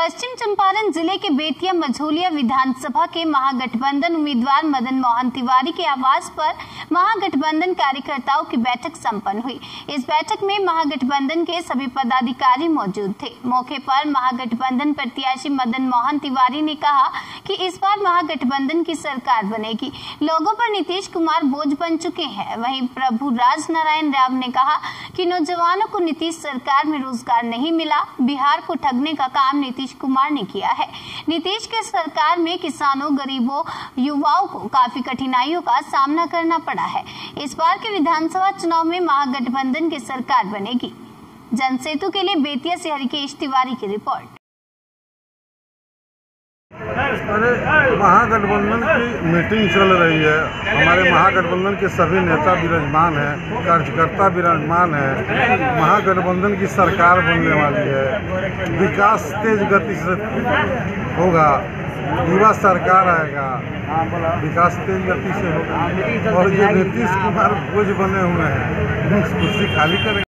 पश्चिम चंपारण ज़िले के बेतिया मझोलिया विधानसभा के महागठबंधन उम्मीदवार मदन मोहन तिवारी के आवास पर महागठबंधन कार्यकर्ताओं की बैठक संपन्न हुई। इस बैठक में महागठबंधन के सभी पदाधिकारी मौजूद थे। मौके पर महागठबंधन प्रत्याशी मदन मोहन तिवारी ने कहा कि इस बार महागठबंधन की सरकार बनेगी। लोगों पर नीतीश कुमार बोझ बन चुके हैं। वहीं प्रभु राज नारायण राव ने कहा कि नौजवानों को नीतीश सरकार में रोज़गार नहीं मिला। बिहार को ठगने का काम नीतीश कुमार ने किया है। नीतीश के सरकार में किसानों, गरीबों, युवाओं को काफ़ी कठिनाइयों का सामना करना पड़ा है। इस बार के विधानसभा चुनाव में महागठबंधन की सरकार बनेगी। जनसेतु के लिए बेतिया से हरिकेश तिवारी की रिपोर्ट। अरे महागठबंधन की मीटिंग चल रही है। हमारे महागठबंधन के सभी नेता विराजमान हैं, कार्यकर्ता विराजमान हैं। महागठबंधन की सरकार बनने वाली है। विकास तेज गति से होगा। युवा सरकार आएगा। विकास तेज गति से होगा। और जो नीतीश कुमार बोझ बने हुए हैं। कुर्सी खाली करेंगे।